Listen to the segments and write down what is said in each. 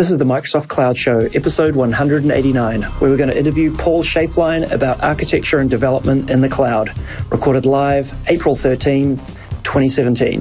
This is the Microsoft Cloud Show, episode 189, where we're going to interview Paul Schaeflein about architecture and development in the cloud. Recorded live April 13th, 2017.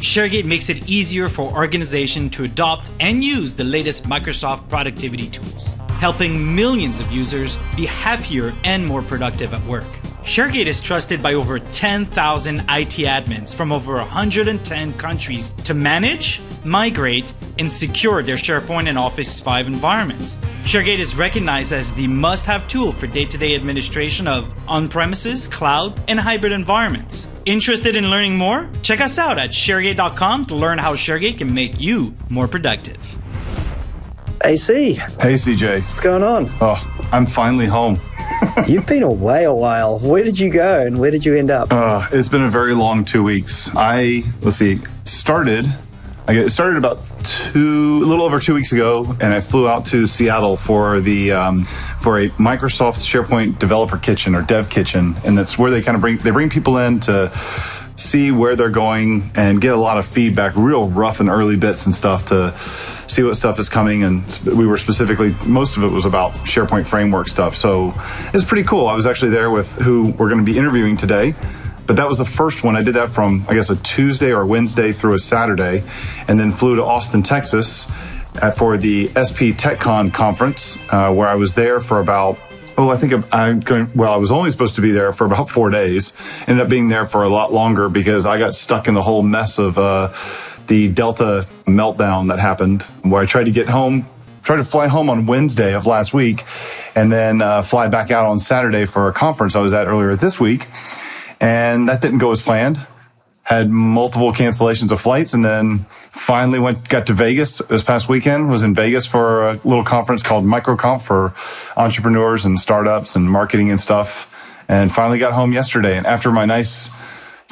ShareGate makes it easier for organizations to adopt and use the latest Microsoft productivity tools, helping millions of users be happier and more productive at work. ShareGate is trusted by over 10,000 IT admins from over 110 countries to manage, migrate, and secure their SharePoint and Office 5 environments. ShareGate is recognized as the must have tool for day to day administration of on premises, cloud, and hybrid environments. Interested in learning more? Check us out at sharegate.com to learn how ShareGate can make you more productive. AC, Hey, CJ. what's going on? Oh, I'm finally home. You've been away a while. Where did you go and where did you end up? Uh, it's been a very long two weeks. I let's see, started. I started about two, a little over two weeks ago, and I flew out to Seattle for the um, for a Microsoft SharePoint Developer Kitchen or Dev Kitchen, and that's where they kind of bring they bring people in to see where they're going and get a lot of feedback, real rough and early bits and stuff to see what stuff is coming. And we were specifically, most of it was about SharePoint framework stuff. So it's pretty cool. I was actually there with who we're going to be interviewing today. But that was the first one. I did that from, I guess, a Tuesday or Wednesday through a Saturday, and then flew to Austin, Texas at, for the SP TechCon conference, uh, where I was there for about Oh, I think I'm- I'm going. Well, I was only supposed to be there for about four days. Ended up being there for a lot longer because I got stuck in the whole mess of uh, the Delta meltdown that happened. Where I tried to get home, tried to fly home on Wednesday of last week, and then uh, fly back out on Saturday for a conference I was at earlier this week, and that didn't go as planned had multiple cancellations of flights and then finally went got to Vegas this past weekend was in Vegas for a little conference called MicroConf for entrepreneurs and startups and marketing and stuff and finally got home yesterday and after my nice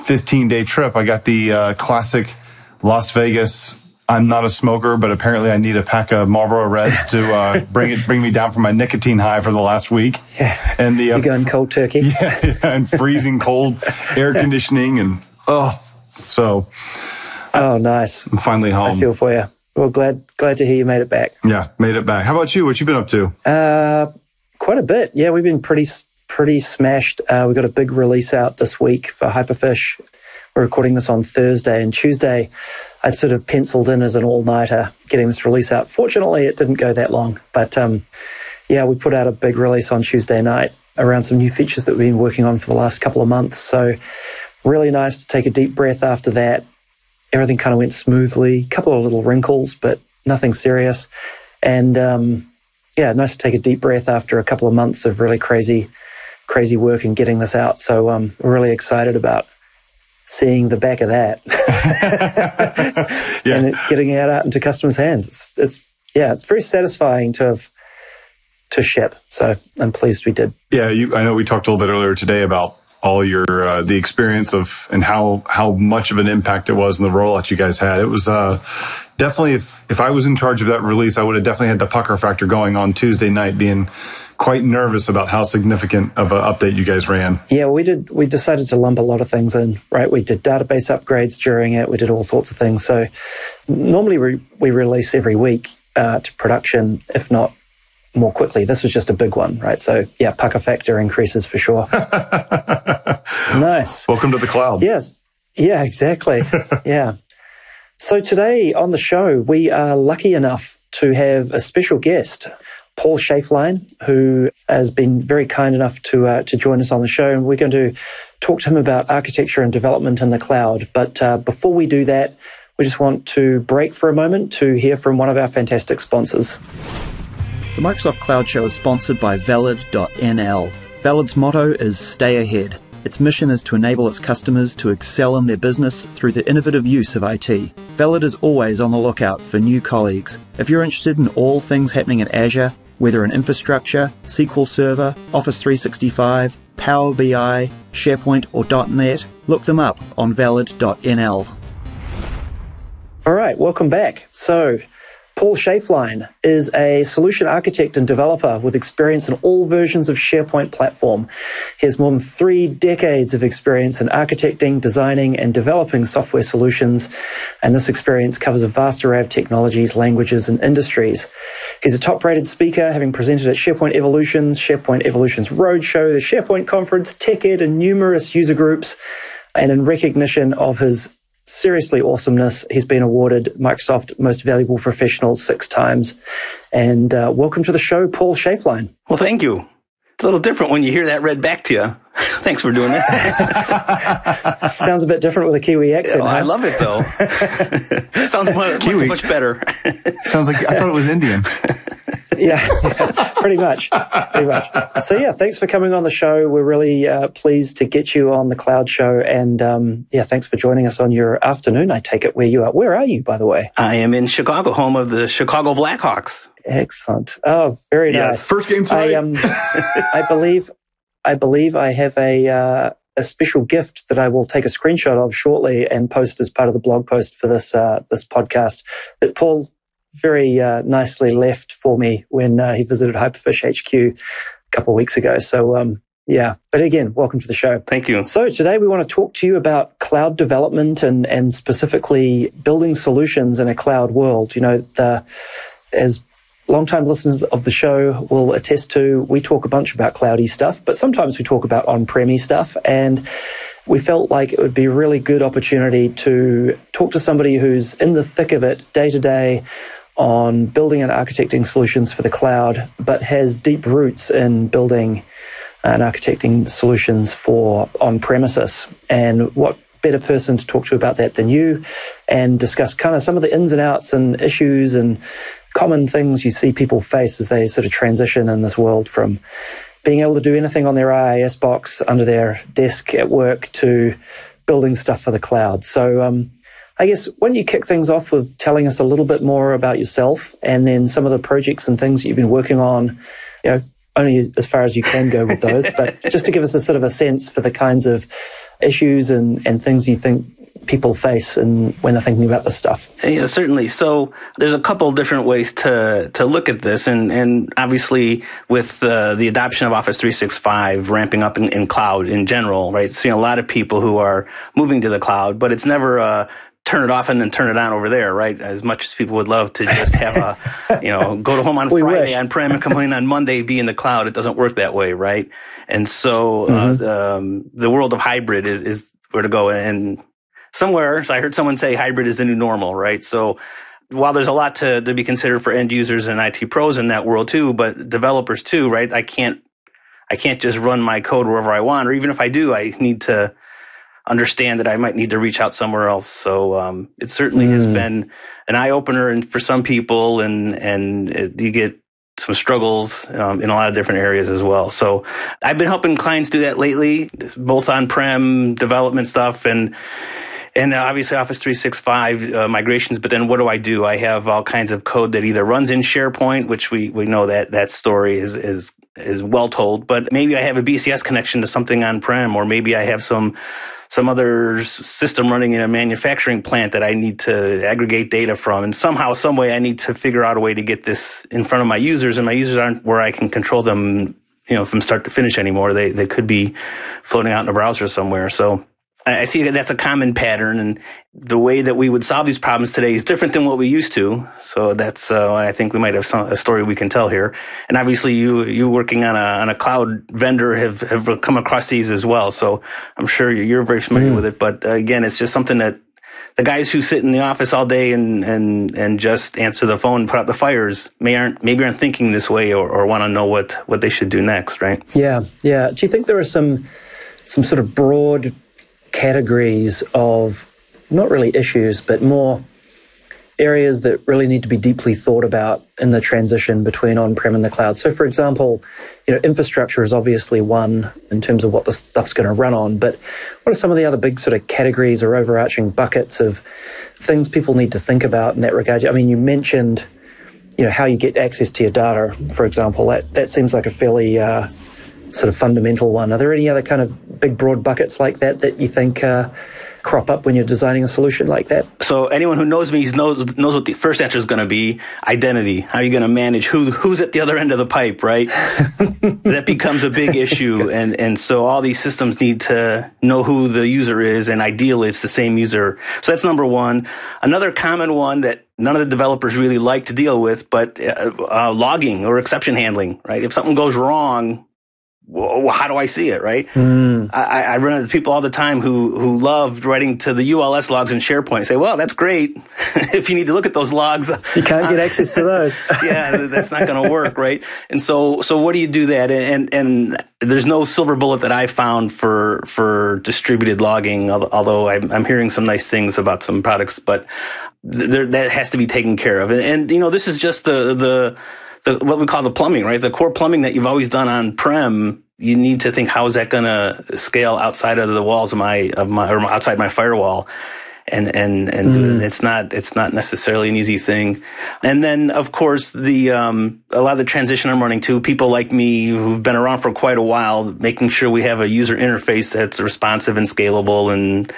15 day trip I got the uh, classic Las Vegas I'm not a smoker, but apparently I need a pack of Marlboro Reds to uh, bring it, bring me down from my nicotine high for the last week. Yeah. And the uh, You're going cold turkey? yeah, yeah, and freezing cold air conditioning and oh so Oh, nice. I'm finally home. I feel for you. Well, glad glad to hear you made it back. yeah, made it back. How about you? What you been up to? Uh, quite a bit. Yeah, we've been pretty pretty smashed. Uh, we got a big release out this week for Hyperfish. We're recording this on Thursday and Tuesday. I'd sort of penciled in as an all nighter getting this release out. Fortunately, it didn't go that long, but um, yeah, we put out a big release on Tuesday night around some new features that we've been working on for the last couple of months. So really nice to take a deep breath after that. Everything kind of went smoothly. A couple of little wrinkles, but nothing serious. And um, yeah, nice to take a deep breath after a couple of months of really crazy, crazy work and getting this out. So um, we're really excited about seeing the back of that Yeah. and it, getting it out into customers' hands. It's, it's yeah, it's very satisfying to have to ship. So I'm pleased we did. Yeah, you, I know we talked a little bit earlier today about all your uh, the experience of and how how much of an impact it was in the rollout you guys had. It was uh, definitely if if I was in charge of that release, I would have definitely had the pucker factor going on Tuesday night, being quite nervous about how significant of an update you guys ran. Yeah, we did. We decided to lump a lot of things in. Right, we did database upgrades during it. We did all sorts of things. So normally we we release every week uh, to production, if not more quickly. This was just a big one, right? So yeah, pucker factor increases for sure. nice. Welcome to the cloud. Yes. Yeah, exactly. yeah. So today on the show, we are lucky enough to have a special guest, Paul Schaeflein, who has been very kind enough to uh, to join us on the show, and we're going to talk to him about architecture and development in the cloud. But uh, before we do that, we just want to break for a moment to hear from one of our fantastic sponsors. The Microsoft Cloud Show is sponsored by Valid.nl. Valid's motto is Stay Ahead. Its mission is to enable its customers to excel in their business through the innovative use of IT. Valid is always on the lookout for new colleagues. If you're interested in all things happening in Azure, whether in infrastructure, SQL Server, Office 365, Power BI, SharePoint, or .NET, look them up on valid.nl. All right, welcome back. So, Paul Schaeflein is a solution architect and developer with experience in all versions of SharePoint platform. He has more than three decades of experience in architecting, designing, and developing software solutions, and this experience covers a vast array of technologies, languages, and industries. He's a top-rated speaker, having presented at SharePoint Evolutions, SharePoint Evolutions Roadshow, the SharePoint Conference, TechEd, and numerous user groups. And in recognition of his seriously awesomeness. He's been awarded Microsoft Most Valuable Professional six times. And uh, welcome to the show, Paul Schaeflein. Well, thank you. It's a little different when you hear that read back to you. Thanks for doing that. Sounds a bit different with a Kiwi accent. Yeah, well, huh? I love it though. Sounds much, Kiwi. much better. Sounds like I thought it was Indian. yeah, yeah, pretty much, pretty much. So yeah, thanks for coming on the show. We're really uh, pleased to get you on the Cloud Show, and um, yeah, thanks for joining us on your afternoon. I take it where you are. Where are you, by the way? I am in Chicago, home of the Chicago Blackhawks. Excellent. Oh, very Yes. nice. First game tonight. I um, I believe, I believe I have a uh, a special gift that I will take a screenshot of shortly and post as part of the blog post for this uh, this podcast that Paul very uh, nicely left for me when uh, he visited Hyperfish HQ a couple of weeks ago. So um, yeah, but again, welcome to the show. Thank you. So today we want to talk to you about cloud development and, and specifically building solutions in a cloud world. You know, the, as longtime listeners of the show will attest to, we talk a bunch about cloudy stuff, but sometimes we talk about on-premi stuff. And we felt like it would be a really good opportunity to talk to somebody who's in the thick of it day to day on building and architecting solutions for the cloud, but has deep roots in building and architecting solutions for on premises. And what better person to talk to about that than you and discuss kind of some of the ins and outs and issues and common things you see people face as they sort of transition in this world from being able to do anything on their IIS box under their desk at work to building stuff for the cloud. So, um, I guess why don't you kick things off with telling us a little bit more about yourself and then some of the projects and things that you've been working on, you know, only as far as you can go with those, but just to give us a sort of a sense for the kinds of issues and, and things you think people face and when they're thinking about this stuff. Yeah, certainly. So there's a couple different ways to to look at this, and and obviously with uh, the adoption of Office 365 ramping up in, in cloud in general, right? Seeing a lot of people who are moving to the cloud, but it's never a turn it off and then turn it on over there, right? As much as people would love to just have a, you know, go to home on Friday wish. on prem and come in on Monday, be in the cloud. It doesn't work that way, right? And so uh, um, the world of hybrid is is where to go, and somewhere so I heard someone say hybrid is the new normal, right? So while there's a lot to, to be considered for end users and IT pros in that world too, but developers too, right? I can't I can't just run my code wherever I want, or even if I do, I need to understand that I might need to reach out somewhere else. So um, it certainly has been an eye opener and for some people, and and it, you get some struggles um, in a lot of different areas as well. So I've been helping clients do that lately, both on prem development stuff and and obviously Office 365 uh, migrations. But then what do I do? I have all kinds of code that either runs in SharePoint, which we, we know that that story is, is, is well told, but maybe I have a BCS connection to something on prem, or maybe I have some, some other system running in a manufacturing plant that I need to aggregate data from. And somehow, some way I need to figure out a way to get this in front of my users and my users aren't where I can control them, you know, from start to finish anymore. They, they could be floating out in a browser somewhere. So, I see that's a common pattern, and the way that we would solve these problems today is different than what we used to. So that's uh, I think we might have some, a story we can tell here. And obviously, you you working on a on a cloud vendor have have come across these as well. So I'm sure you're, you're very familiar with it. But uh, again, it's just something that the guys who sit in the office all day and and and just answer the phone, and put out the fires, may aren't maybe aren't thinking this way or, or want to know what what they should do next, right? Yeah, yeah. Do you think there are some some sort of broad categories of not really issues, but more areas that really need to be deeply thought about in the transition between on-prem and the cloud. So, for example, you know, infrastructure is obviously one in terms of what the stuff's going to run on. But what are some of the other big sort of categories or overarching buckets of things people need to think about in that regard? I mean, you mentioned, you know, how you get access to your data, for example. That that seems like a fairly uh, sort of fundamental one. Are there any other kind of big broad buckets like that that you think uh, crop up when you're designing a solution like that? So anyone who knows me knows knows what the first answer is going to be: identity. How are you going to manage who who's at the other end of the pipe, right? that becomes a big issue, and and so all these systems need to know who the user is, and ideally it's the same user. So that's number one. Another common one that none of the developers really like to deal with, but uh, uh, logging or exception handling, right? If something goes wrong, well, how do I see it, right? Mm. I, I, run into people all the time who, who love writing to the ULS logs in SharePoint. Say, well, that's great. if you need to look at those logs, you can't get access to those. yeah, that's not going to work, right? And so, so what do you do that? And, and, and there's no silver bullet that I found for for distributed logging. Although I'm, I'm hearing some nice things about some products, but there, that has to be taken care of. And, and you know, this is just the the the, what we call the plumbing, right? The core plumbing that you've always done on prem. You need to think how is that going to scale outside of the walls of my of my or outside my firewall and and and mm. it's not it's not necessarily an easy thing. And then of course the um, a lot of the transition I'm running to people like me who've been around for quite a while, making sure we have a user interface that's responsive and scalable and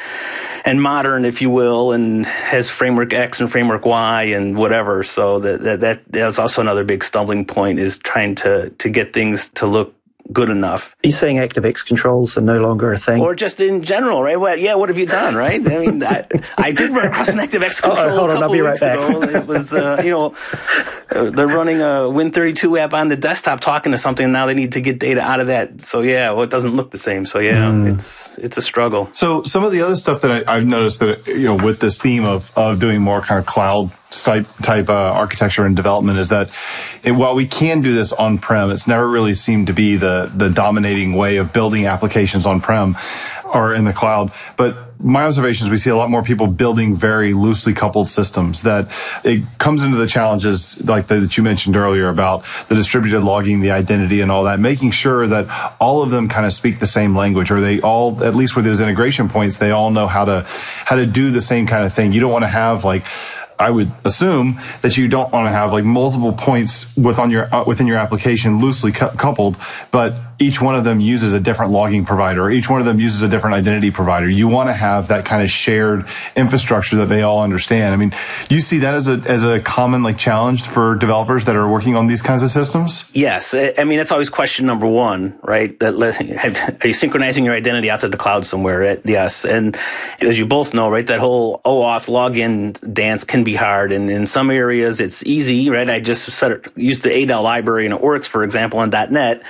and modern, if you will, and has framework X and framework Y and whatever. So that that that is also another big stumbling point is trying to to get things to look good enough. Are you saying ActiveX controls are no longer a thing? Or just in general, right? Well, yeah, what have you done, right? I mean, I, I did run across an ActiveX control oh, hold a couple on, I'll be right back. ago. It was, uh, you know, uh, they're running a Win32 app on the desktop talking to something, and now they need to get data out of that. So, yeah, well, it doesn't look the same. So, yeah, mm. it's it's a struggle. So, some of the other stuff that I, I've noticed that, you know, with this theme of, of doing more kind of cloud type type uh, architecture and development is that it, while we can do this on prem, it's never really seemed to be the the dominating way of building applications on prem or in the cloud. But my observations, we see a lot more people building very loosely coupled systems that it comes into the challenges like the, that you mentioned earlier about the distributed logging, the identity and all that, making sure that all of them kind of speak the same language or they all, at least with those integration points, they all know how to, how to do the same kind of thing. You don't want to have like, I would assume that you don't want to have like multiple points within your uh, within your application loosely cu- coupled, but each one of them uses a different logging provider. Each one of them uses a different identity provider. You want to have that kind of shared infrastructure that they all understand. I mean, you see that as a as a common like challenge for developers that are working on these kinds of systems. Yes, I mean that's always question number one, right? That are you synchronizing your identity out to the cloud somewhere? Yes, and as you both know, right, that whole OAuth login dance can be hard, and in some areas it's easy, right? I just set, used the ADAL library and it works, for example, on .NET.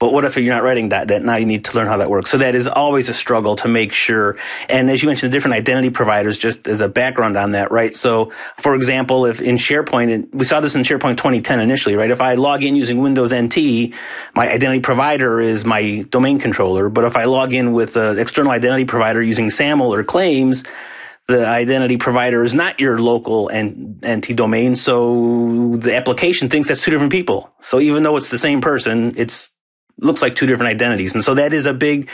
But what if you're not writing that? Now you need to learn how that works. So that is always a struggle to make sure. And as you mentioned, the different identity providers, just as a background on that, right? So, for example, if in SharePoint, we saw this in SharePoint 2010 initially, right? If I log in using Windows NT, my identity provider is my domain controller. But if I log in with an external identity provider using SAML or claims, the identity provider is not your local NT domain. So the application thinks that's two different people. So even though it's the same person, it's looks like two different identities. And so that is a big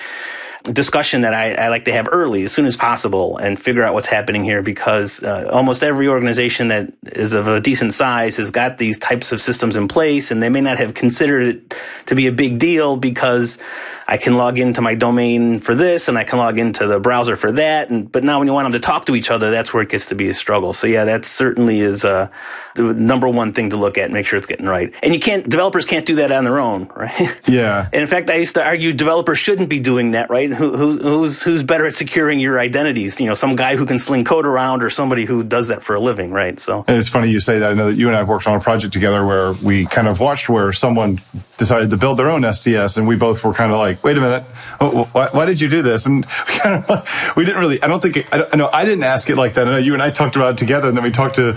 discussion that I, I, like to have early, as soon as possible, and figure out what's happening here because uh, almost every organization that is of a decent size has got these types of systems in place, and they may not have considered it to be a big deal because I can log into my domain for this and I can log into the browser for that. And, but now when you want them to talk to each other, that's where it gets to be a struggle. So yeah, that certainly is, uh, the number one thing to look at and make sure it's getting right. And you can't, developers can't do that on their own, right? Yeah. And in fact, I used to argue developers shouldn't be doing that, right? Who, who, who's, who's better at securing your identities? You know, some guy who can sling code around or somebody who does that for a living, right? So and it's funny you say that. I know that you and I have worked on a project together where we kind of watched where someone decided to build their own STS and we both were kind of like, wait a minute, oh, why, why, did you do this? And we kind of, we didn't really, I don't think, I, I know I didn't ask it like that. I know you and I talked about it together and then we talked to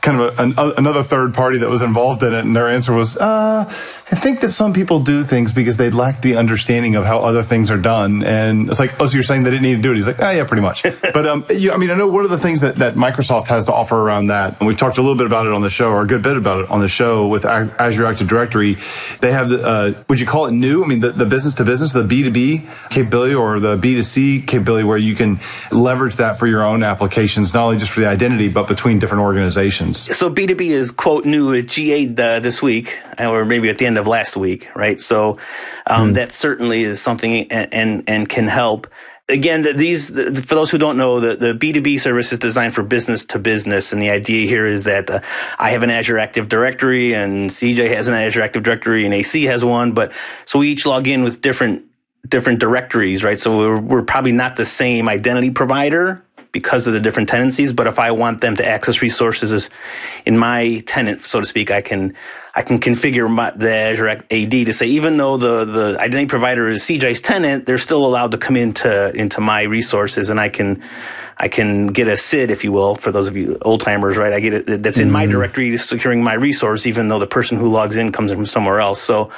kind of a, an, another third party that was involved in it. And their answer was, uh, I think that some people do things because they lack the understanding of how other things are done. And it's like, oh, so you're saying they didn't need to do it? He's like, ah, oh, yeah, pretty much. but, um, you, I mean, I know one of the things that, that Microsoft has to offer around that, and we've talked a little bit about it on the show, or a good bit about it on the show with Azure Active Directory. They have the, uh, would you call it new? I mean, the, the business to business, the B2B capability or the B2C capability where you can leverage that for your own applications, not only just for the identity, but between different organizations. So B2B is quote new at GA uh, this week, or maybe at the end of last week, right? So um, hmm. that certainly is something and, and, and can help again, these for those who don't know, the, the B2B service is designed for business to business, and the idea here is that uh, I have an Azure Active Directory, and CJ has an Azure Active Directory, and AC has one, but so we each log in with different different directories, right? So we're, we're probably not the same identity provider because of the different tenancies. But if I want them to access resources in my tenant, so to speak, I can I can configure my, the Azure AD to say even though the the identity provider is CJ's tenant, they're still allowed to come into into my resources, and I can. I can get a SID, if you will, for those of you old timers, right? I get it that's in mm-hmm. my directory securing my resource, even though the person who logs in comes from somewhere else. So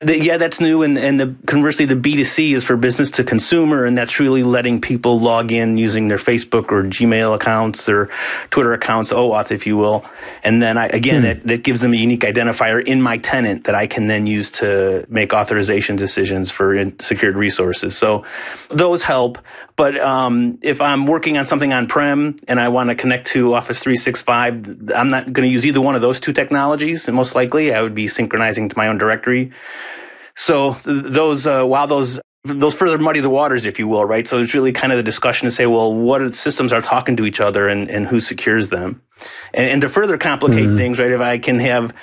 the, yeah, that's new. And, and the, conversely, the B2C is for business to consumer. And that's really letting people log in using their Facebook or Gmail accounts or Twitter accounts, OAuth, if you will. And then I, again, hmm. it, that gives them a unique identifier in my tenant that I can then use to make authorization decisions for secured resources. So those help. But um, if I'm working on something on prem and I want to connect to Office 365, I'm not going to use either one of those two technologies. And most likely, I would be synchronizing to my own directory. So those, uh, while those those further muddy the waters, if you will, right? So it's really kind of the discussion to say, well, what systems are talking to each other and, and who secures them? And, and to further complicate mm-hmm. things, right? If I can have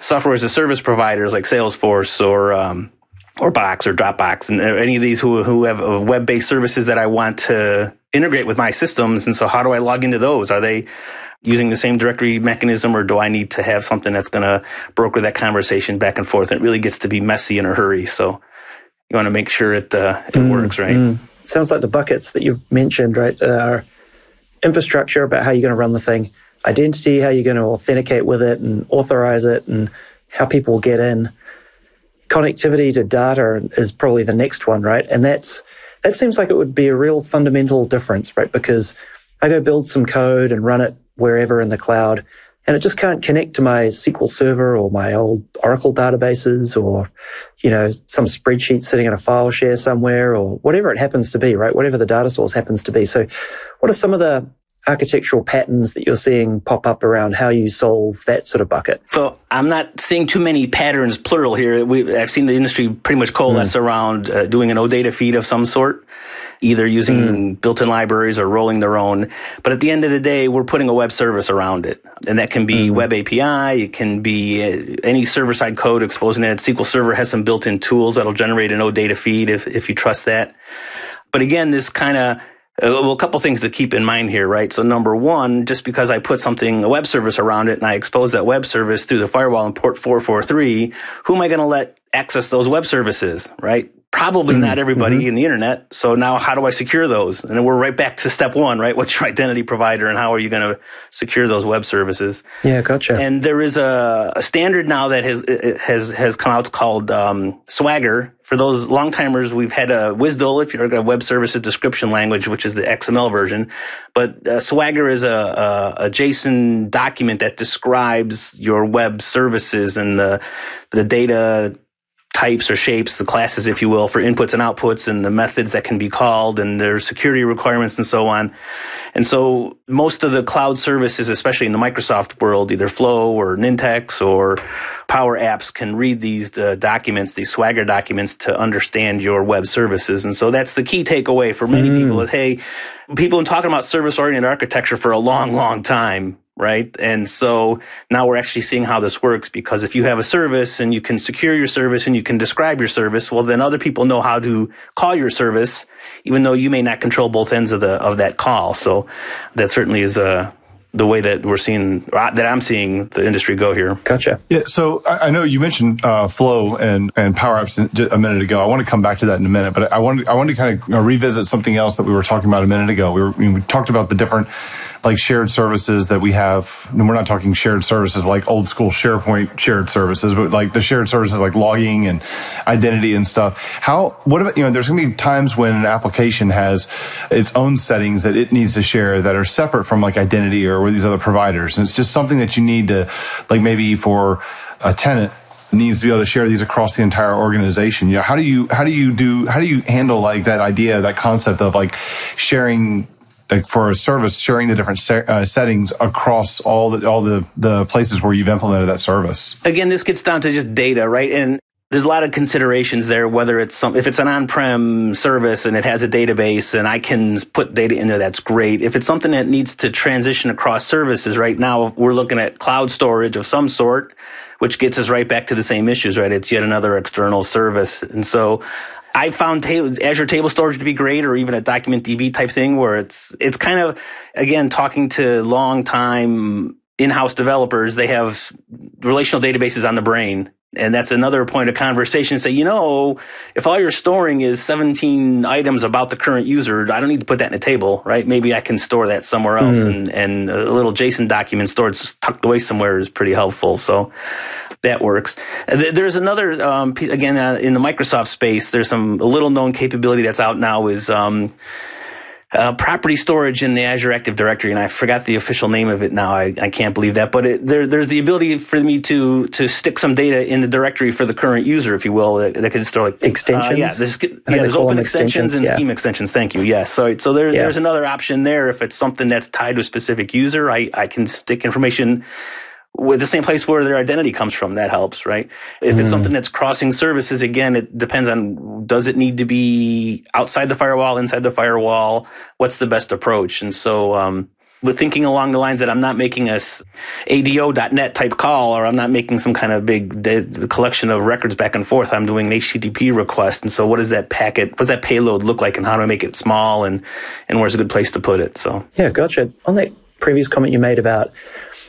software as a service providers like Salesforce or um, or Box or Dropbox and any of these who, who have web based services that I want to integrate with my systems. And so how do I log into those? Are they using the same directory mechanism or do I need to have something that's going to broker that conversation back and forth? And it really gets to be messy in a hurry. So you want to make sure it, uh, it mm, works, right? Mm. Sounds like the buckets that you've mentioned, right? Uh, are infrastructure about how you're going to run the thing, identity, how you're going to authenticate with it and authorize it and how people will get in connectivity to data is probably the next one, right? And that's that seems like it would be a real fundamental difference, right? Because I go build some code and run it wherever in the cloud, and it just can't connect to my SQL server or my old Oracle databases or, you know, some spreadsheet sitting in a file share somewhere or whatever it happens to be, right? Whatever the data source happens to be. So what are some of the architectural patterns that you're seeing pop up around how you solve that sort of bucket? So I'm not seeing too many patterns, plural here. We, I've seen the industry pretty much coalesce mm. around uh, doing an OData feed of some sort, either using mm. built-in libraries or rolling their own. But at the end of the day, we're putting a web service around it. And that can be mm. web API. It can be uh, any server-side code exposing it. SQL Server has some built-in tools that'll generate an OData feed if, if you trust that. But again, this kind of Uh, well, a couple things to keep in mind here, right? So number one, just because I put something, a web service around it and I expose that web service through the firewall in port 443, who am I going to let access those web services, right? Probably mm-hmm. not everybody mm-hmm. in the internet. So now how do I secure those? And then we're right back to step one, right? What's your identity provider and how are you going to secure those web services? Yeah, gotcha. And there is a, a standard now that has, has, has come out called, um, Swagger. For those long timers, we've had a WSDL, if you're a web services description language, which is the XML version. But uh, Swagger is a, a, a JSON document that describes your web services and the, the data types or shapes, the classes, if you will, for inputs and outputs and the methods that can be called and their security requirements and so on. And so most of the cloud services, especially in the Microsoft world, either Flow or Nintex or Power Apps can read these uh, documents, these Swagger documents to understand your web services. And so that's the key takeaway for many mm. people is, hey, people have been talking about service oriented architecture for a long, long time right? And so now we're actually seeing how this works because if you have a service and you can secure your service and you can describe your service, well, then other people know how to call your service, even though you may not control both ends of the of that call. So that certainly is a uh, the way that we're seeing that I'm seeing the industry go here. Gotcha. Yeah. So I, I know you mentioned uh, Flow and and Power Apps a minute ago. I want to come back to that in a minute, but I wanted I wanted to kind of revisit something else that we were talking about a minute ago. We were we talked about the different like shared services that we have. And we're not talking shared services like old school SharePoint shared services, but like the shared services like logging and identity and stuff. How, what about, you know, there's going to be times when an application has its own settings that it needs to share that are separate from like identity or with these other providers. And it's just something that you need to, like maybe for a tenant, needs to be able to share these across the entire organization. You know, how do you how do you do how do you handle like that idea, that concept of like sharing like for a service sharing the different uh, settings across all the all the the places where you've implemented that service. Again this gets down to just data right? And there's a lot of considerations there whether it's some if it's an on-prem service and it has a database and i can put data in there that's great. If it's something that needs to transition across services right? Now we're looking at cloud storage of some sort which gets us right back to the same issues right? It's yet another external service. And so I found ta- Azure Table Storage to be great, or even a Document DB type thing, where it's it's kind of again talking to long time in-house developers. They have relational databases on the brain, and that's another point of conversation. Say, you know, if all you're storing is 17 items about the current user, I don't need to put that in a table, right? Maybe I can store that somewhere else. Mm. And, and a little JSON document stored tucked away somewhere is pretty helpful. So that works. There's another, um, again, uh, in the Microsoft space, there's some a little known capability that's out now is, um, uh, property storage in the Azure Active Directory, and I forgot the official name of it now. I, I can't believe that, but it, there, there's the ability for me to to stick some data in the directory for the current user, if you will, that, that can store like extensions. Uh, yeah, there's, yeah, there's open extensions, and yeah. schema extensions. Thank you. Yes, so so there, yeah. there's another option there. If it's something that's tied to a specific user, I I can stick information with the same place where their identity comes from. That helps, right? If mm. it's something that's crossing services, again, it depends on does it need to be outside the firewall, inside the firewall? What's the best approach? And so, um, with thinking along the lines that I'm not making a ADO.NET type call or I'm not making some kind of big de- collection of records back and forth. I'm doing an HTTP request. And so what does that packet, what does that payload look like and how do I make it small and, and where's a good place to put it? So. Yeah, gotcha. On that previous comment you made about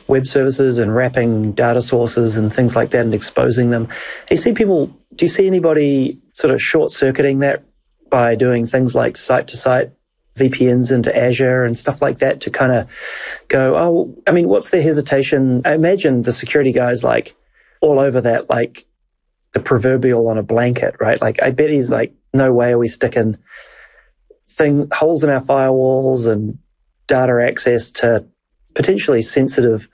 web services and wrapping data sources and things like that and exposing them. Do You see people, do you see anybody sort of short circuiting that by doing things like site to site VPNs into Azure and stuff like that to kind of go, oh, I mean, what's their hesitation? I imagine the security guys like all over that, like the proverbial on a blanket, right? Like, I bet he's like, no way are we sticking thing holes in our firewalls and data access to potentially sensitive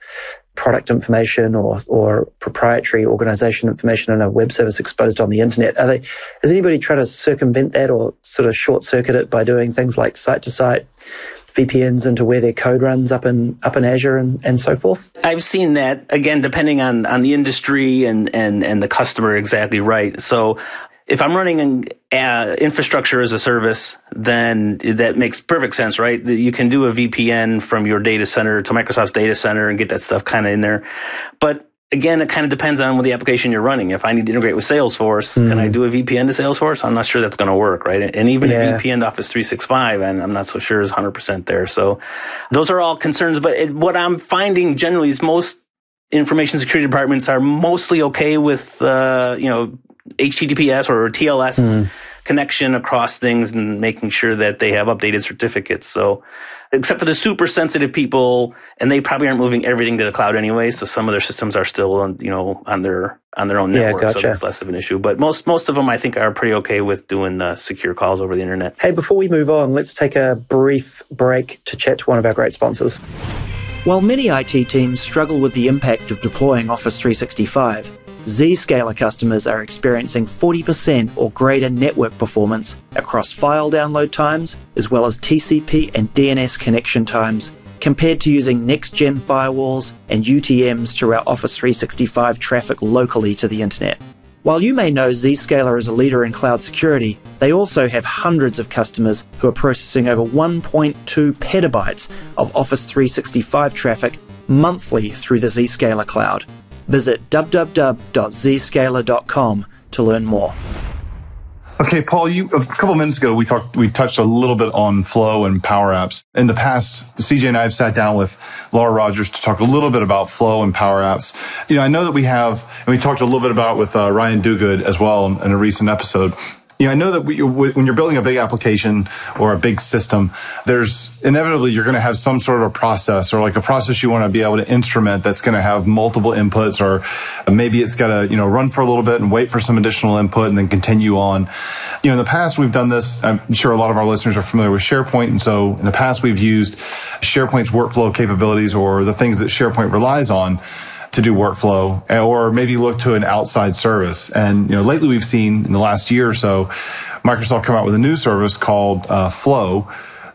product information or, or proprietary organization information in a web service exposed on the internet. Are they, is anybody trying to circumvent that or sort of short circuit it by doing things like site to site VPNs into where their code runs up in up in Azure and, and so forth? I've seen that again, depending on on the industry and and and the customer. Exactly right. So if I'm running an uh, infrastructure as a service, then that makes perfect sense, right? You can do a VPN from your data center to Microsoft's data center and get that stuff kind of in there. But again, it kind of depends on what the application you're running. If I need to integrate with Salesforce, mm. can I mm. do a VPN to Salesforce? I'm not sure that's going to work, right? And even yeah. a VPN to Office 365, and I'm not so sure is 100% there. So those are all concerns. But it, what I'm finding generally is most information security departments are mostly okay with, uh, you know, HTTPS or TLS mm. connection across things and making sure that they have updated certificates. So, except for the super sensitive people, and they probably aren't moving everything to the cloud anyway. So some of their systems are still on, you know, on their on their own network. Yeah, gotcha. So that's less of an issue. But most most of them, I think, are pretty okay with doing uh, secure calls over the internet. Hey, before we move on, let's take a brief break to chat to one of our great sponsors. While many IT teams struggle with the impact of deploying Office 365 Zscaler customers are experiencing 40% or greater network performance across file download times, as well as TCP and DNS connection times, compared to using next gen firewalls and UTMs to route Office 365 traffic locally to the internet. While you may know Zscaler is a leader in cloud security, they also have hundreds of customers who are processing over 1.2 petabytes of Office 365 traffic monthly through the Zscaler cloud. Visit www.zscaler.com to learn more. Okay, Paul, you a couple minutes ago we talked we touched a little bit on flow and power apps. In the past, CJ and I have sat down with Laura Rogers to talk a little bit about flow and power apps. You know, I know that we have, and we talked a little bit about with uh, Ryan Duguid as well in, in a recent episode you know, I know that we, when you're building a big application or a big system, there's inevitably you're going to have some sort of a process or like a process you want to be able to instrument that's going to have multiple inputs or maybe it's got to, you know, run for a little bit and wait for some additional input and then continue on. You know, in the past we've done this. I'm sure a lot of our listeners are familiar with SharePoint. And so in the past we've used SharePoint's workflow capabilities or the things that SharePoint relies on to do workflow or maybe look to an outside service. And, you know, lately we've seen in the last year or so, Microsoft come out with a new service called uh, Flow,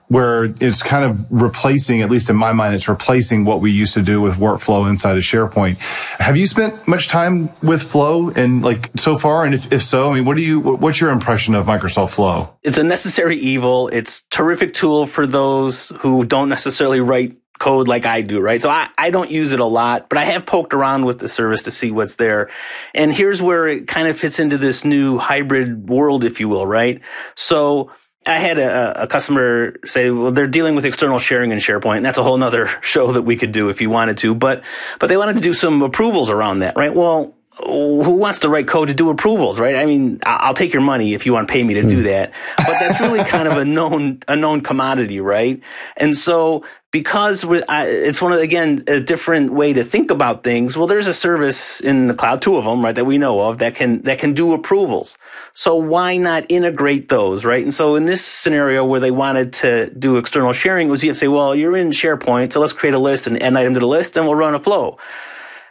where it's kind of replacing, at least in my mind, it's replacing what we used to do with workflow inside of SharePoint. Have you spent much time with Flow and like so far? And if, if so, I mean, what do you, what's your impression of Microsoft Flow? It's a necessary evil. It's terrific tool for those who don't necessarily write code like I do, right? So I, I don't use it a lot, but I have poked around with the service to see what's there. And here's where it kind of fits into this new hybrid world, if you will, right? So I had a, a, customer say, well, they're dealing with external sharing in SharePoint. And that's a whole nother show that we could do if you wanted to, but, but they wanted to do some approvals around that, right? Well, who wants to write code to do approvals, right? I mean, I'll take your money if you want to pay me to do hmm. that, but that's really kind of a known, a known commodity, right? And so because it's one of again a different way to think about things. Well, there's a service in the cloud, two of them, right, that we know of that can that can do approvals. So why not integrate those, right? And so in this scenario where they wanted to do external sharing, was you say, well, you're in SharePoint, so let's create a list and add an item to the list, and we'll run a flow.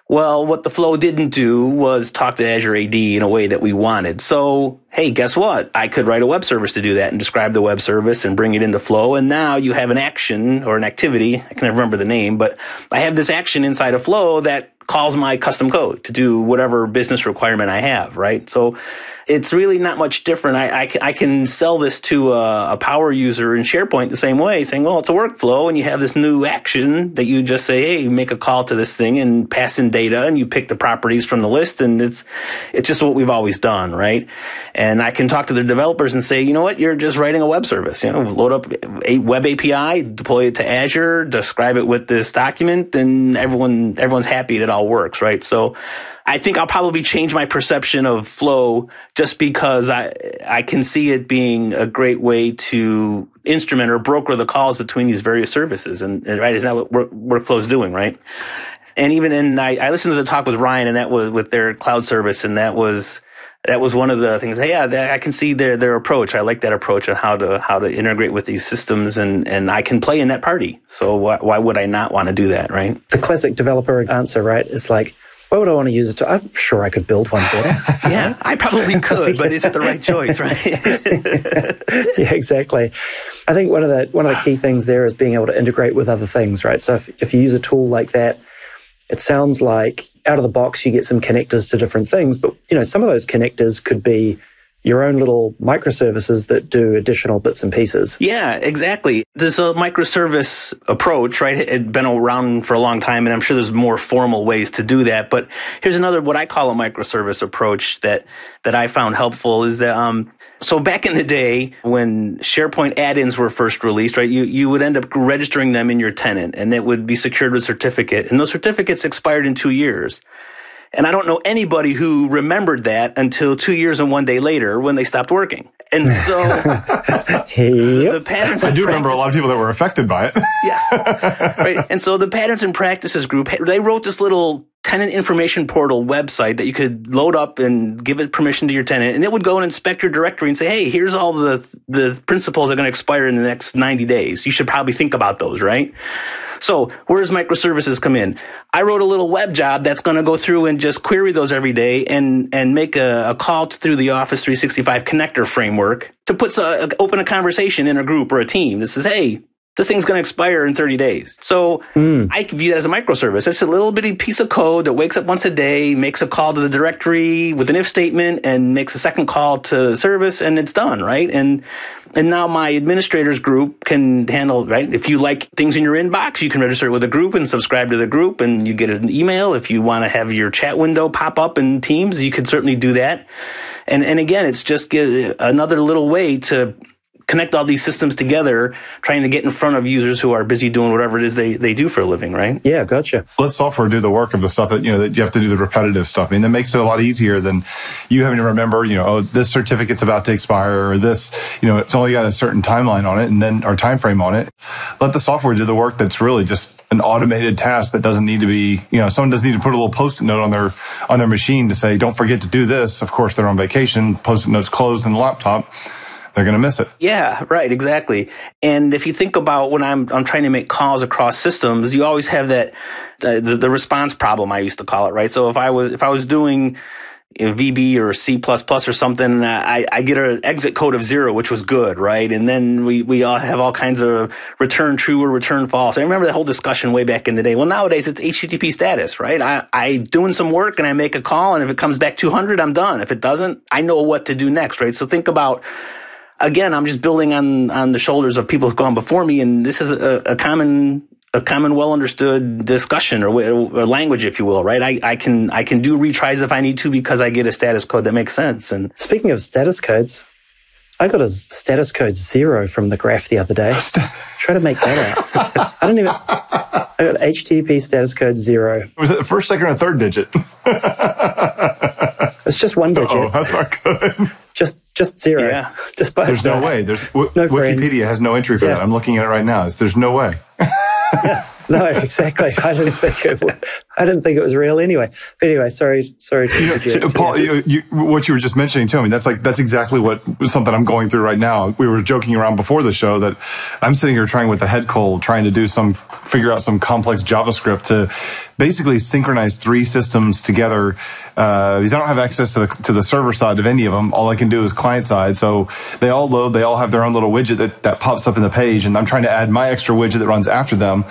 Well, what the flow didn't do was talk to Azure AD in a way that we wanted. So, hey, guess what? I could write a web service to do that and describe the web service and bring it into flow. And now you have an action or an activity. I can never remember the name, but I have this action inside of flow that calls my custom code to do whatever business requirement I have, right? So it's really not much different. I, I, I can sell this to a, a, power user in SharePoint the same way, saying, well, it's a workflow and you have this new action that you just say, hey, make a call to this thing and pass in data and you pick the properties from the list and it's, it's just what we've always done, right? And I can talk to the developers and say, you know what, you're just writing a web service, you know, load up a web API, deploy it to Azure, describe it with this document and everyone, everyone's happy that all works, right? So I think I'll probably change my perception of flow just because I I can see it being a great way to instrument or broker the calls between these various services, and, and right is that what work, workflow is doing, right? And even in I, I listened to the talk with Ryan, and that was with their cloud service, and that was that was one of the things. Hey, yeah, I can see their their approach. I like that approach on how to how to integrate with these systems, and and I can play in that party. So why, why would I not want to do that, right? The classic developer answer, right, is like. Why would I want to use it? To, I'm sure I could build one better. yeah, I probably could, but is it the right choice, right? yeah, exactly. I think one of the one of the key things there is being able to integrate with other things, right? So if, if you use a tool like that, it sounds like out of the box you get some connectors to different things, but you know, some of those connectors could be your own little microservices that do additional bits and pieces. Yeah, exactly. There's a microservice approach, right? It's been around for a long time, and I'm sure there's more formal ways to do that. But here's another what I call a microservice approach that that I found helpful is that um, so back in the day when SharePoint add-ins were first released, right, you, you would end up registering them in your tenant and it would be secured with certificate. And those certificates expired in two years. And I don't know anybody who remembered that until two years and one day later when they stopped working. And so yep. the patterns. I do remember a lot of people that were affected by it. yes. Right. And so the patterns and practices group, they wrote this little tenant information portal website that you could load up and give it permission to your tenant and it would go and inspect your directory and say, Hey, here's all the, the principals that are going to expire in the next 90 days. You should probably think about those, right? So where does microservices come in? I wrote a little web job that's going to go through and just query those every day and, and make a, a call through the Office 365 connector framework to put open a conversation in a group or a team that says, Hey, this thing's going to expire in 30 days. So mm. I view that as a microservice. It's a little bitty piece of code that wakes up once a day, makes a call to the directory with an if statement and makes a second call to the service and it's done, right? And, and now my administrators group can handle, right? If you like things in your inbox, you can register with a group and subscribe to the group and you get an email. If you want to have your chat window pop up in Teams, you can certainly do that. And, and again, it's just another little way to connect all these systems together, trying to get in front of users who are busy doing whatever it is they, they do for a living, right? Yeah, gotcha. Let software do the work of the stuff that, you know, that you have to do the repetitive stuff. I mean, that makes it a lot easier than you having to remember, you know, oh, this certificate's about to expire or this, you know, it's only got a certain timeline on it and then our time frame on it. Let the software do the work that's really just an automated task that doesn't need to be, you know, someone doesn't need to put a little post-it note on their, on their machine to say, don't forget to do this. Of course, they're on vacation, post-it notes closed in the laptop they're going to miss it. Yeah, right, exactly. And if you think about when I'm I'm trying to make calls across systems, you always have that uh, the, the response problem I used to call it, right? So if I was if I was doing VB or C++ plus or something, I, I get an exit code of zero, which was good, right? And then we, we all have all kinds of return true or return false. I remember that whole discussion way back in the day. Well, nowadays it's HTTP status, right? I, I doing some work and I make a call, and if it comes back 200, I'm done. If it doesn't, I know what to do next, right? So think about again, I'm just building on on the shoulders of people who've gone before me, and this is a, a common a common, well understood discussion or, or, language, if you will, right? I, I can I can do retries if I need to because I get a status code that makes sense. And speaking of status codes, I got a status code zero from the graph the other day. Try to make that out. I don't even. I got HTTP status code zero. Was it the first, second, or third digit? it's just one digit. Oh, that's not good. Just just zero. Yeah. Just by There's no way. There's w- no Wikipedia has no entry for yeah. that. I'm looking at it right now. There's no way. yeah. No, exactly. I didn't think it. Was, I didn't think it was real anyway. But anyway, sorry, sorry. To you know, Paul, you, you, what you were just mentioning to me, that's like that's exactly what something I'm going through right now. We were joking around before the show that I'm sitting here trying with the head cold, trying to do some figure out some complex JavaScript to basically synchronize three systems together. Uh, because I don't have access to the to the server side of any of them. All I can do is client side. So they all load. They all have their own little widget that that pops up in the page, and I'm trying to add my extra widget that runs after them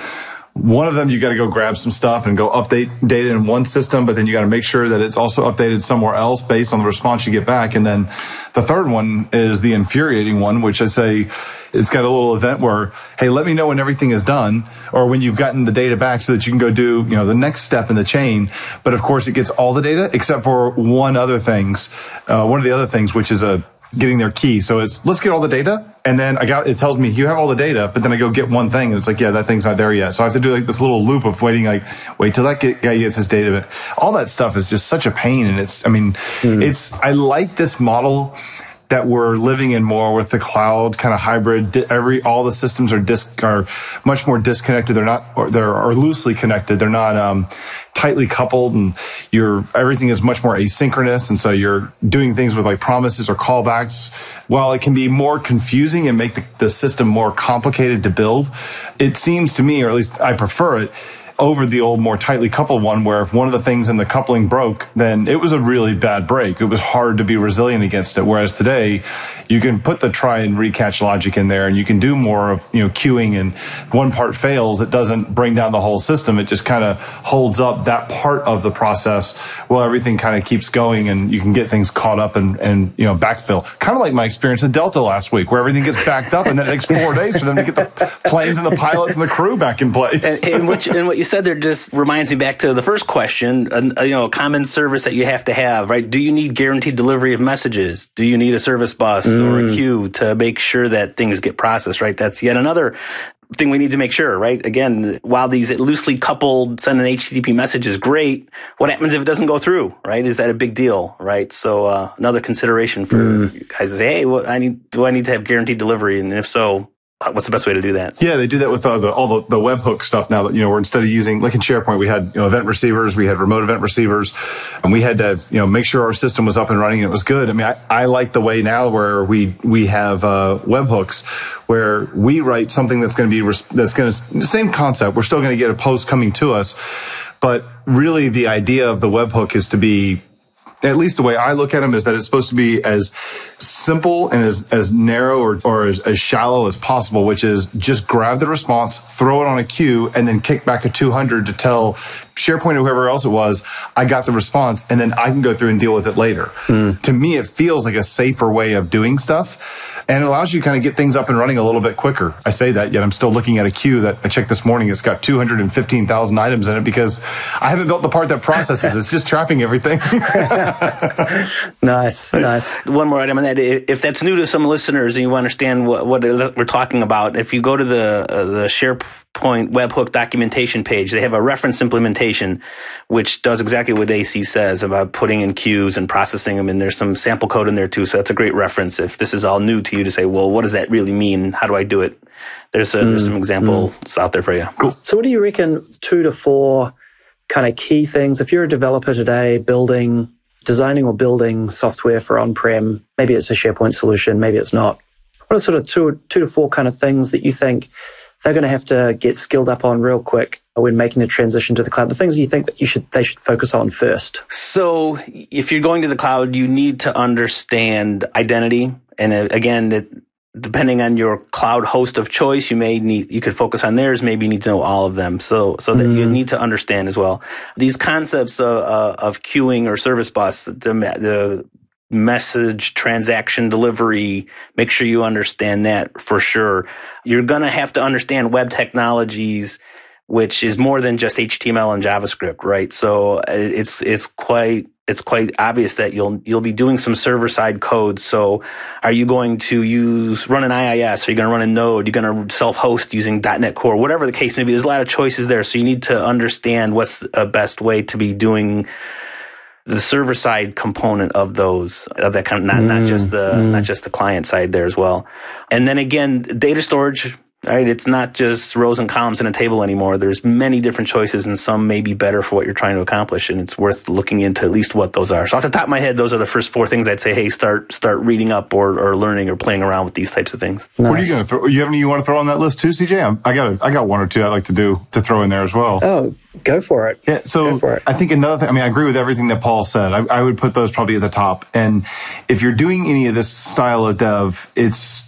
one of them, you got to go grab some stuff and go update data in one system, but then you got to make sure that it's also updated somewhere else based on the response you get back. And then the third one is the infuriating one, which I say it's got a little event where, hey, let me know when everything is done or when you've gotten the data back so that you can go do, you know, the next step in the chain. But of course, it gets all the data except for one other things, uh, one of the other things, which is a getting their key. So it's let's get all the data, and then I got it tells me you have all the data, but then I go get one thing, and it's like yeah, that thing's not there yet. So I have to do like this little loop of waiting, like wait till that guy gets his data. All that stuff is just such a pain, and it's I mean, mm. it's I like this model that we're living in more with the cloud kind of hybrid. Every all the systems are dis, are much more disconnected. They're not or they're are loosely connected. They're not um, tightly coupled, and you're everything is much more asynchronous. And so you're doing things with like promises or callbacks. While it can be more confusing and make the, the system more complicated to build, it seems to me, or at least I prefer it over the old more tightly coupled one where if one of the things in the coupling broke, then it was a really bad break. It was hard to be resilient against it. Whereas today, you can put the try and recatch logic in there and you can do more of, you know, queuing and one part fails, it doesn't bring down the whole system. It just kind of holds up that part of the process while everything kind of keeps going and you can get things caught up and, and, you know, backfill. Kind of like my experience at Delta last week where everything gets backed up and then it takes four days for them to get the planes and the pilots and the crew back in place. And, and, and what you said there just reminds me back to the first question, a, you know, a common service that you have to have, right? Do you need guaranteed delivery of messages? Do you need a service bus mm. or a mm. queue to make sure that things get processed, right? That's yet another thing we need to make sure, right? Again, while these loosely coupled send an HTTP message is great, what happens if it doesn't go through, right? Is that a big deal, right? So uh, another consideration for mm. guys is, hey, what I need, do I need to have guaranteed delivery? And if so, what's the best way to do that? Yeah, they do that with uh, the, all the, the webhook stuff now that, you know, we're instead of using, like in SharePoint, we had, you know, event receivers, we had remote event receivers, and we had to, you know, make sure our system was up and running and it was good. I mean, I, I like the way now where we, we have, uh, webhooks where we write something that's going to be, that's going to, same concept. We're still going to get a post coming to us. But really the idea of the webhook is to be at least the way I look at them is that it's supposed to be as simple and as, as narrow or, or as, as shallow as possible, which is just grab the response, throw it on a queue, and then kick back a 200 to tell SharePoint or whoever else it was, I got the response, and then I can go through and deal with it later. Mm. To me, it feels like a safer way of doing stuff and it allows you to kind of get things up and running a little bit quicker. I say that, yet I'm still looking at a queue that I checked this morning. It's got 215,000 items in it because I haven't built the part that processes. it's just trapping everything. nice, nice. One more item on that. If that's new to some listeners and you understand what, what we're talking about, if you go to the uh, the SharePoint webhook documentation page, they have a reference implementation which does exactly what AC says about putting in queues and processing them. And there's some sample code in there too. So that's a great reference if this is all new to you to say, well, what does that really mean? How do I do it? There's, a, mm, there's some mm, examples mm. out there for you. Cool. So what do you reckon two to four kind of key things? If you're a developer today building, designing or building software for on-prem, maybe it's a SharePoint solution, maybe it's not. What are sort of two, two to four kind of things that you think they're going to have to get skilled up on real quick when making the transition to the cloud? The things you think that you should they should focus on first. So, if you're going to the cloud, you need to understand identity, and uh, again, it, depending on your cloud host of choice, you may need you could focus on theirs. Maybe you need to know all of them. So, so that mm. you need to understand as well these concepts of, uh, of queuing or service bus, the, the message transaction delivery. Make sure you understand that for sure. You're going to have to understand web technologies, which is more than just HTML and JavaScript, right? So uh, it's, it's quite, it's quite obvious that you'll you'll be doing some server side code. So, are you going to use run an IIS? Are you going to run a Node? you're going to self host using .NET Core? Whatever the case may be, there's a lot of choices there. So you need to understand what's a best way to be doing the server side component of those of that kind of not, mm, not just the mm. not just the client side there as well and then again data storage right it's not just rows and columns in a table anymore there's many different choices and some may be better for what you're trying to accomplish and it's worth looking into at least what those are so off the top of my head those are the first four things i'd say hey start start reading up or, or learning or playing around with these types of things nice. what are you going to throw you have any you want to throw on that list too cj I'm, i got a, i got one or two i'd like to do to throw in there as well oh Go for it. Yeah. So it. I think another thing, I mean, I agree with everything that Paul said. I, I would put those probably at the top. And if you're doing any of this style of dev, it's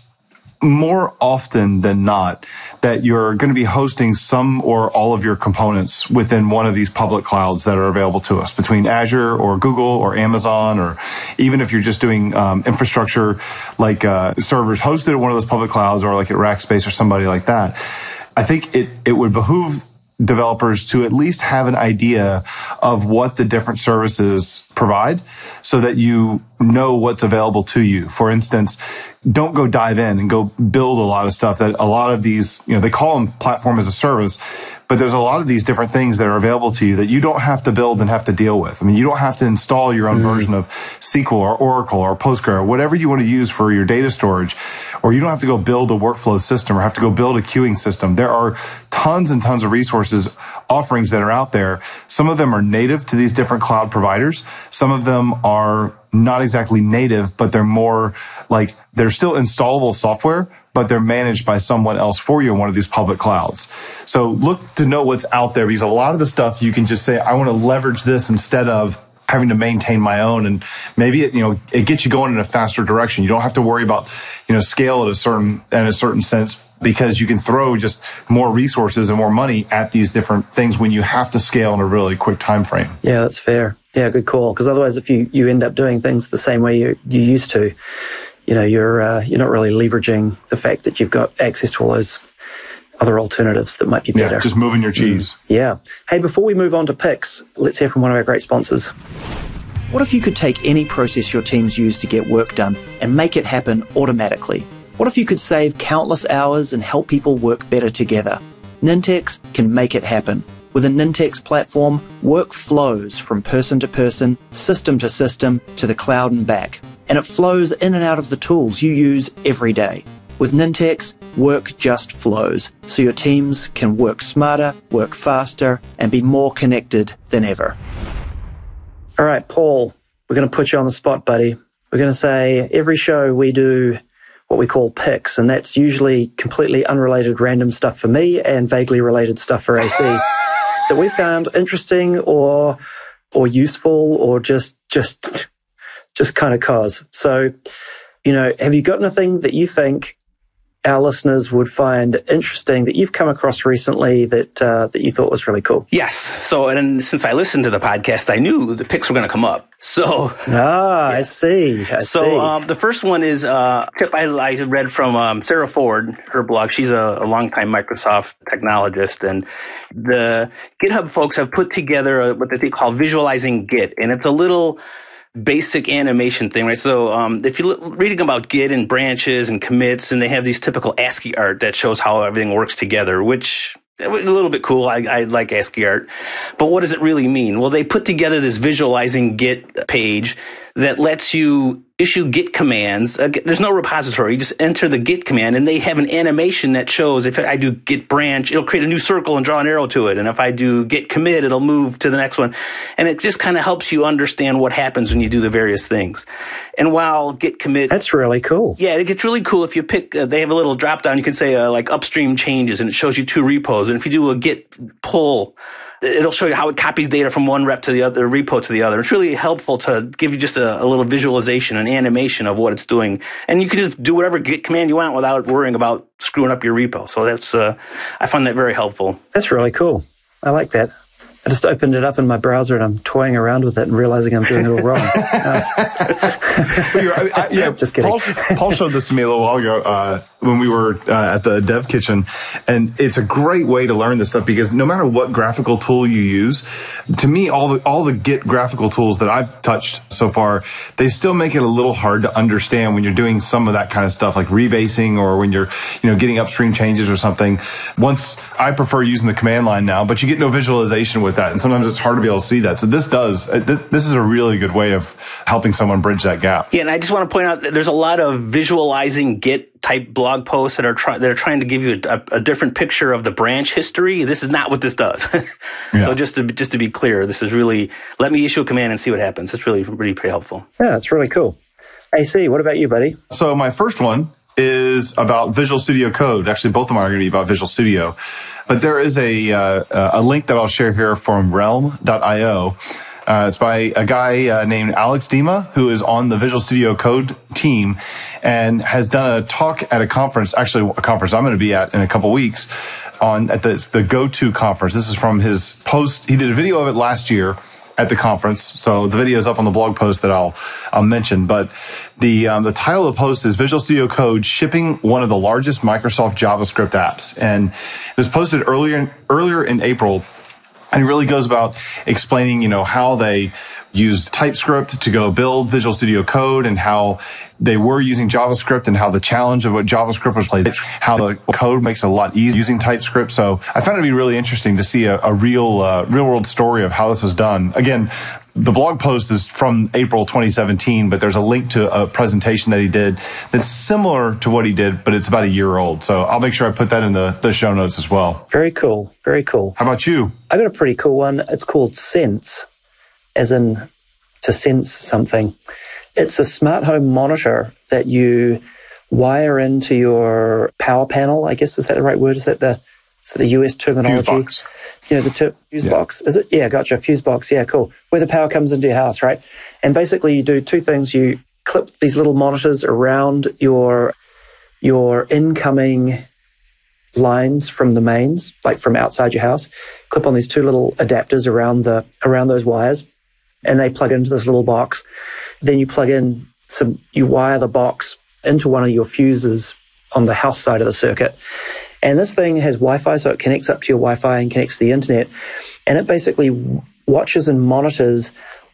more often than not that you're going to be hosting some or all of your components within one of these public clouds that are available to us between Azure or Google or Amazon, or even if you're just doing um, infrastructure like uh, servers hosted at one of those public clouds or like at Rackspace or somebody like that. I think it, it would behoove developers to at least have an idea of what the different services provide so that you know what's available to you. For instance, don't go dive in and go build a lot of stuff that a lot of these, you know, they call them platform as a service, but there's a lot of these different things that are available to you that you don't have to build and have to deal with. I mean, you don't have to install your own mm. version of SQL or Oracle or Postgre or whatever you want to use for your data storage, or you don't have to go build a workflow system or have to go build a queuing system. There are tons and tons of resources, offerings that are out there. Some of them are native to these different cloud providers. Some of them are not exactly native, but they're more like they're still installable software, but they're managed by someone else for you in one of these public clouds. So look to know what's out there because a lot of the stuff you can just say, I want to leverage this instead of having to maintain my own. And maybe it you know it gets you going in a faster direction. You don't have to worry about you know scale at a certain in a certain sense because you can throw just more resources and more money at these different things when you have to scale in a really quick time frame yeah that's fair. Yeah good call. Because otherwise if you you end up doing things the same way you you used to you know you're uh, you're not really leveraging the fact that you've got access to all those other alternatives that might be better. Yeah, just moving your cheese. Mm. Yeah. Hey, before we move on to picks, let's hear from one of our great sponsors. What if you could take any process your teams use to get work done and make it happen automatically? What if you could save countless hours and help people work better together? Nintex can make it happen. With a Nintex platform, work flows from person to person, system to system, to the cloud and back. And it flows in and out of the tools you use every day. With Nintex, work just flows, so your teams can work smarter, work faster, and be more connected than ever. All right, Paul, we're going to put you on the spot, buddy. We're going to say every show we do what we call picks, and that's usually completely unrelated random stuff for me and vaguely related stuff for AC that we found interesting or or useful or just just just kind of cause. So, you know, have you got anything that you think our listeners would find interesting that you've come across recently that uh, that you thought was really cool? Yes. So, and since I listened to the podcast, I knew the picks were going to come up. So, ah, yeah. I see. I so, see. Um, the first one is uh, a tip I, I read from um, Sara Ford, her blog. She's a, a longtime Microsoft technologist, and the GitHub folks have put together a, what they call visualizing Git, and it's a little basic animation thing, right? So um, if you're reading about Git and branches and commits, and they have these typical ASCII art that shows how everything works together, which a little bit cool. I, I, like ASCII art. But what does it really mean? Well, they put together this visualizing Git page that lets you issue git commands. Uh, there's no repository. You just enter the git command and they have an animation that shows if I do git branch, it'll create a new circle and draw an arrow to it. And if I do git commit, it'll move to the next one. And it just kind of helps you understand what happens when you do the various things. And while git commit. That's really cool. Yeah, it gets really cool if you pick, uh, they have a little drop down. You can say uh, like upstream changes and it shows you two repos. And if you do a git pull, it'll show you how it copies data from one rep to the other repo to the other. It's really helpful to give you just a, a, little visualization, an animation of what it's doing, and you can just do whatever git command you want without worrying about screwing up your repo. So that's uh, I find that very helpful. That's really cool. I like that. I just opened it up in my browser and I'm toying around with it and realizing I'm doing it all wrong. I, I, yeah, just kidding. Paul, Paul, showed this to me a little while ago uh, when we were uh, at the Dev Kitchen, and it's a great way to learn this stuff because no matter what graphical tool you use, to me, all the all the Git graphical tools that I've touched so far, they still make it a little hard to understand when you're doing some of that kind of stuff like rebasing or when you're you know getting upstream changes or something. Once I prefer using the command line now, but you get no visualization with that. And sometimes it's hard to be able to see that. So this does, uh, this, this is a really good way of helping someone bridge that gap. Yeah. And I just want to point out that there's a lot of visualizing Git type blog posts that are trying, that are trying to give you a, a, different picture of the branch history. This is not what this does. yeah. So just to, just to be clear, this is really, let me issue a command and see what happens. It's really, really pretty helpful. Yeah, it's really cool. AC, what about you, buddy? So my first one is about Visual Studio Code. Actually, both of them are going to be about Visual Studio. But there is a, uh, a link that I'll share here from realm.io. Uh, it's by a guy uh, named Alex Dima, who is on the Visual Studio Code team and has done a talk at a conference, actually a conference I'm going to be at in a couple weeks on at the, the GoTo conference. This is from his post. He did a video of it last year at the conference. So the video is up on the blog post that I'll I'll mention. But the um, the title of the post is Visual Studio Code shipping one of the largest Microsoft JavaScript apps, and it was posted earlier earlier in April. And it really goes about explaining, you know, how they used TypeScript to go build Visual Studio Code and how they were using JavaScript and how the challenge of what JavaScript was played, how the code makes it a lot easier using TypeScript. So I found it to be really interesting to see a, a real, uh, real world story of how this was done. Again, the blog post is from April 2017, but there's a link to a presentation that he did that's similar to what he did, but it's about a year old. So I'll make sure I put that in the, the show notes as well. Very cool. Very cool. How about you? I got a pretty cool one. It's called Sense as in to sense something. It's a smart home monitor that you wire into your power panel. I guess is that the right word? Is that the is that the US terminology? Fuse box. You know, the ter- fuse yeah. box. Is it? Yeah, gotcha. Fuse box. Yeah, cool. Where the power comes into your house, right? And basically, you do two things. You clip these little monitors around your your incoming lines from the mains, like from outside your house. Clip on these two little adapters around the around those wires and they plug into this little box. Then you plug in some, you wire the box into one of your fuses on the house side of the circuit. And this thing has Wi Fi, so it connects up to your Wi Fi and connects to the internet. And it basically watches and monitors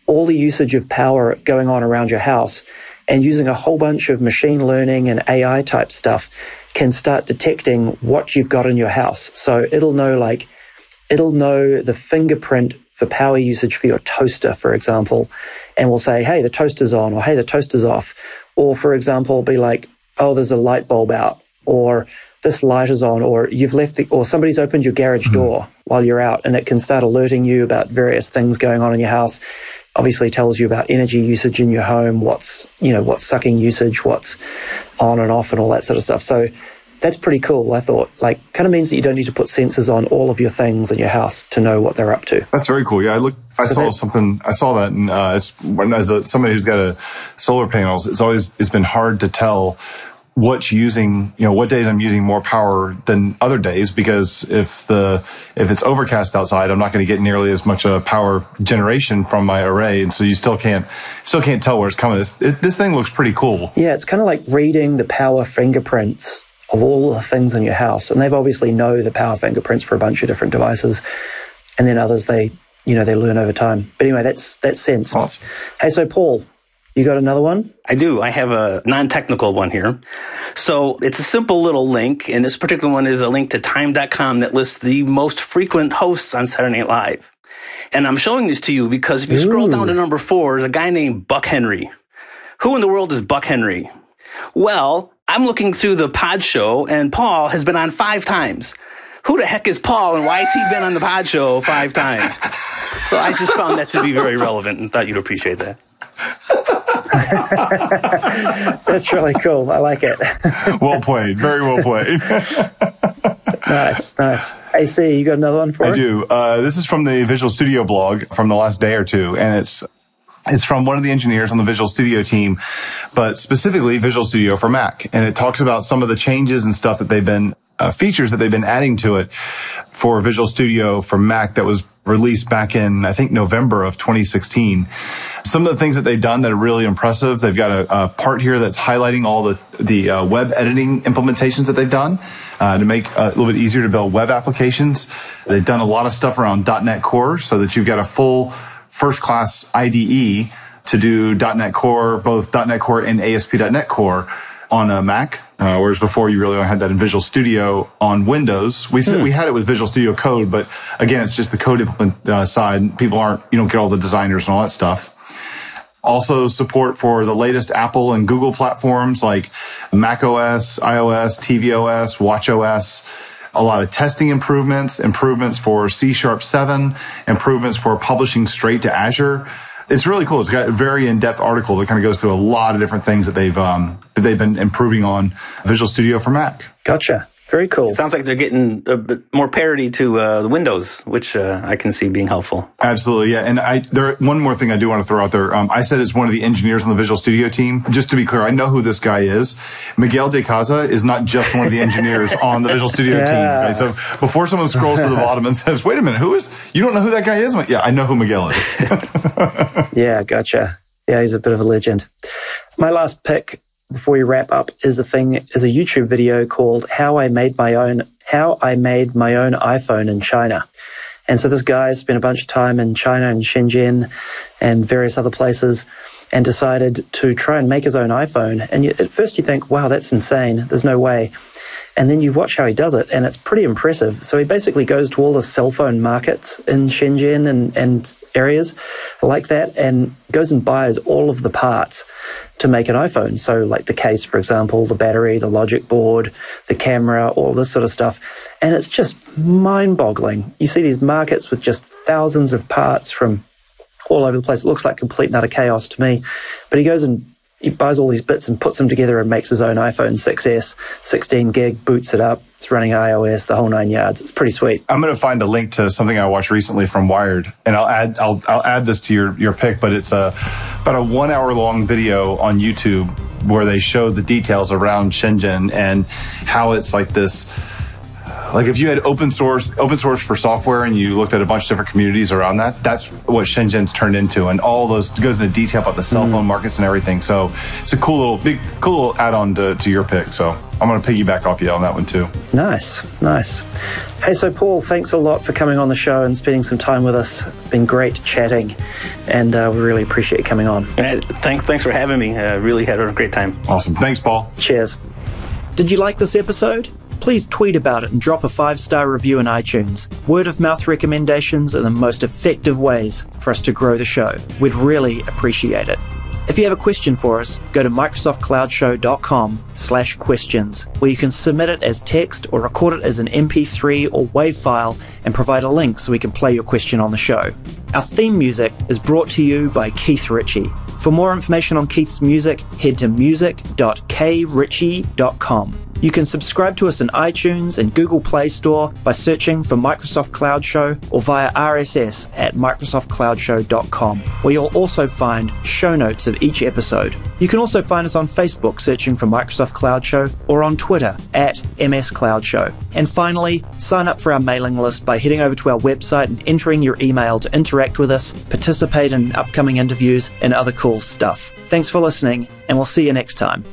all the usage of power going on around your house. And using a whole bunch of machine learning and AI type stuff can start detecting what you've got in your house. So it'll know, like, it'll know the fingerprint for power usage for your toaster, for example, and we'll say, hey, the toaster's on, or hey, the toaster's off. Or, for example, be like, oh, there's a light bulb out, or this light is on, or you've left the, or somebody's opened your garage mm-hmm. door while you're out, and it can start alerting you about various things going on in your house. Obviously, tells you about energy usage in your home, what's you know what's sucking usage, what's on and off, and all that sort of stuff. So that's pretty cool. I thought, like, kind of means that you don't need to put sensors on all of your things in your house to know what they're up to. That's very cool. Yeah, I looked, I so saw that, something, I saw that, and uh, when, as a, somebody who's got a solar panels, it's always it's been hard to tell what's using, you know, what days I'm using more power than other days because if the if it's overcast outside, I'm not going to get nearly as much uh, power generation from my array, and so you still can't still can't tell where it's coming. It, this thing looks pretty cool. Yeah, it's kind of like reading the power fingerprints of all the things in your house. And they've obviously know the power fingerprints for a bunch of different devices. And then others they, you know, they learn over time. But anyway, that's that's sense. Awesome. Hey, so Paul, you got another one? I do. I have a non-technical one here. So it's a simple little link, and this particular one is a link to time.com that lists the most frequent hosts on Saturday Night Live. And I'm showing this to you because if you scroll down to number four, there's a guy named Buck Henry. Who in the world is Buck Henry? Well, I'm looking through the pod show and Paul has been on five times. Who the heck is Paul and why has he been on the pod show five times? So I just found that to be very relevant and thought you'd appreciate that. That's really cool. I like it. well played. Very well played. nice, nice. AC, you got another one for I us? do. Uh, this is from the Visual Studio blog from the last day or two, and it's it's from one of the engineers on the Visual Studio team, but specifically Visual Studio for Mac, and it talks about some of the changes and stuff that they've been uh, features that they've been adding to it for Visual Studio for Mac that was released back in I think November of 2016. Some of the things that they've done that are really impressive. They've got a, a part here that's highlighting all the the uh, web editing implementations that they've done uh, to make uh, a little bit easier to build web applications. They've done a lot of stuff around .NET Core so that you've got a full first class IDE to do .NET Core, both .NET Core and ASP.NET Core on a Mac. Uh, whereas before you really only had that in Visual Studio on Windows. We said we had it with Visual Studio Code, but again, it's just the code implement, uh, side. People aren't, you don't get all the designers and all that stuff. Also support for the latest Apple and Google platforms like Mac OS, iOS, tvOS, watchOS. A lot of testing improvements, improvements for C Sharp 7, improvements for publishing straight to Azure. It's really cool. It's got a very in-depth article that kind of goes through a lot of different things that they've um, that they've been improving on Visual Studio for Mac. Gotcha. Very cool. Sounds like they're getting a bit more parity to uh, the Windows, which uh, I can see being helpful. Absolutely, yeah. And I there one more thing I do want to throw out there. Um, I said it's one of the engineers on the Visual Studio team. Just to be clear, I know who this guy is. Miguel de Icaza is not just one of the engineers on the Visual Studio Yeah. team. Right? So before someone scrolls to the bottom and says, "Wait a minute, who is? You don't know who that guy is?" Like, yeah, I know who Miguel is. Yeah, gotcha. Yeah, he's a bit of a legend. My last pick before we wrap up is a thing is a YouTube video called How I Made My Own How I Made My Own iPhone in China. And so this guy spent a bunch of time in China and Shenzhen and various other places and decided to try and make his own iPhone. And at first you think, wow, that's insane. There's no way. And then you watch how he does it, and it's pretty impressive. So he basically goes to all the cell phone markets in Shenzhen and, and areas like that and goes and buys all of the parts to make an iPhone. So, like the case, for example, the battery, the logic board, the camera, all this sort of stuff. And it's just mind boggling. You see these markets with just thousands of parts from all over the place. It looks like complete and utter chaos to me. But he goes and he buys all these bits and puts them together and makes his own iPhone 6S, 16 gig, boots it up. It's running iOS, the whole nine yards. It's pretty sweet. I'm going to find a link to something I watched recently from Wired, and I'll add I'll I'll add this to your your pick. But it's a about a one hour long video on YouTube where they show the details around Shenzhen and how it's like this. Like if you had open source open source for software and you looked at a bunch of different communities around that, that's what Shenzhen's turned into, and all those goes into detail about the cell phone markets and everything. So it's a cool little big cool little add on to, to your pick. So I'm going to piggyback off you on that one too. Nice, nice. Hey, so Paul, thanks a lot for coming on the show and spending some time with us. It's been great chatting, and uh, we really appreciate you coming on. Uh, thanks, thanks for having me. I really had a great time. Awesome. Thanks, Paul. Cheers. Did you like this episode? Please tweet about it and drop a five star review in iTunes. Word of mouth recommendations are the most effective ways for us to grow the show. We'd really appreciate it. If you have a question for us, go to microsoftcloudshow.com slash questions, where you can submit it as text or record it as an MP3 or WAV file and provide a link so we can play your question on the show. Our theme music is brought to you by Keith Ritchie. For more information on Keith's music, head to music.kritchie.com. You can subscribe to us in iTunes and Google Play Store by searching for Microsoft Cloud Show or via RSS at microsoftcloudshow.com, where you'll also find show notes of each episode. You can also find us on Facebook searching for Microsoft Cloud Show or on Twitter at MS Cloud Show. And finally, sign up for our mailing list by heading over to our website and entering your email to interact with us, participate in upcoming interviews, and other cool stuff. Thanks for listening, and we'll see you next time.